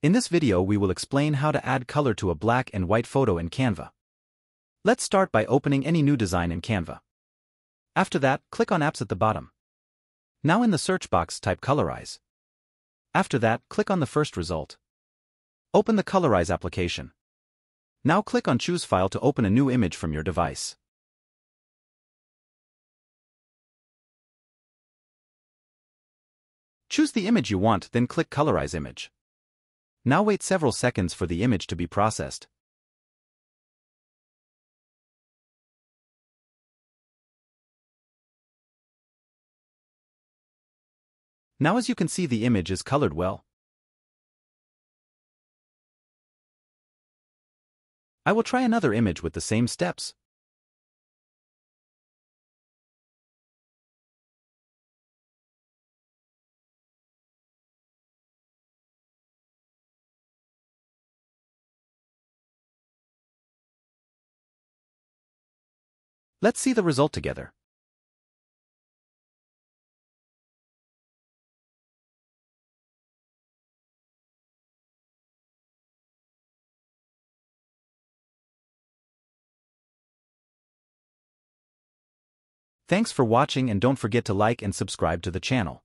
In this video we will explain how to add color to a black and white photo in Canva. Let's start by opening any new design in Canva. After that, click on Apps at the bottom. Now in the search box type Colorize. After that, click on the first result. Open the Colorize application. Now click on Choose File to open a new image from your device. Choose the image you want, then click Colorize Image. Now wait several seconds for the image to be processed. Now as you can see the image is colored well. I will try another image with the same steps. Let's see the result together. Thanks for watching and don't forget to like and subscribe to the channel.